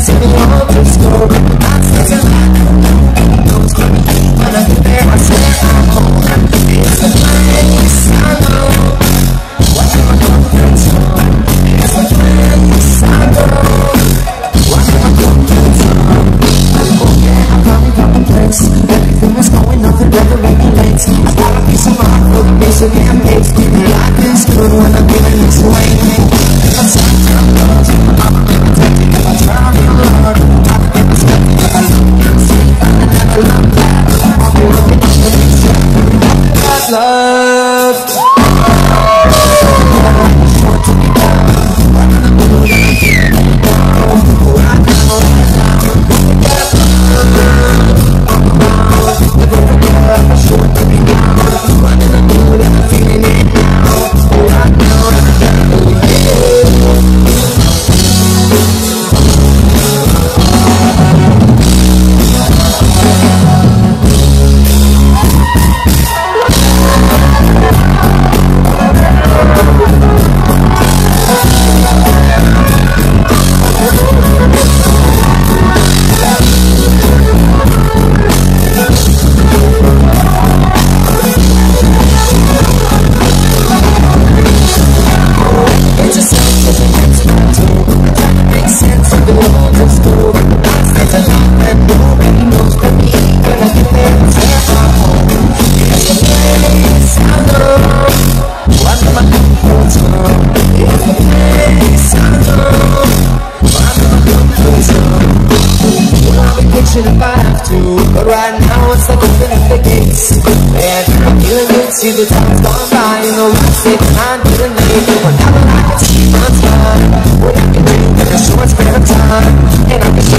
see me on this floor I'm such a hot Those When I get there, I swear I'm home It's the place I know What am I gonna? It's the place I know What am I gonna? Oh yeah, I probably got the place Everything that's going, nothing ever regulates I got a peace of mind for the piece of damn dates Life is good when I'm giving it away I'm such a love future if I have to But right now it's like opening the gates And I'm feeling good, see the time's gone by You. know I say time didn't leave Whenever I can see my time What I can do in a short span of time And I can